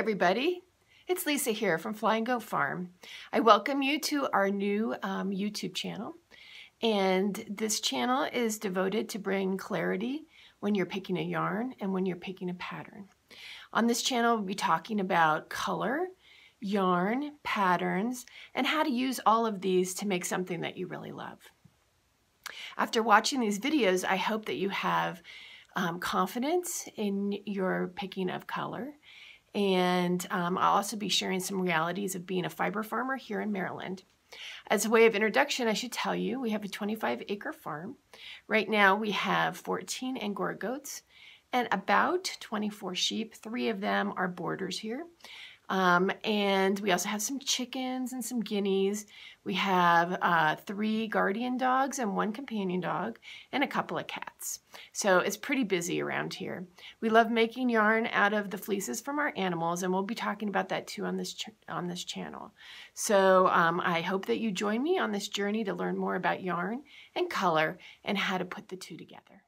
everybody. It's Lisa here from Flying Goat Farm. I welcome you to our new um, YouTube channel. And this channel is devoted to bring clarity when you're picking a yarn and when you're picking a pattern. On this channel, we'll be talking about color, yarn, patterns, and how to use all of these to make something that you really love. After watching these videos, I hope that you have um, confidence in your picking of color and um, I'll also be sharing some realities of being a fiber farmer here in Maryland. As a way of introduction, I should tell you we have a 25 acre farm. Right now we have 14 Angora goats and about 24 sheep. Three of them are boarders here. Um, and we also have some chickens and some guineas. We have uh, three guardian dogs and one companion dog and a couple of cats. So it's pretty busy around here. We love making yarn out of the fleeces from our animals and we'll be talking about that too on this, on this channel. So um, I hope that you join me on this journey to learn more about yarn and color and how to put the two together.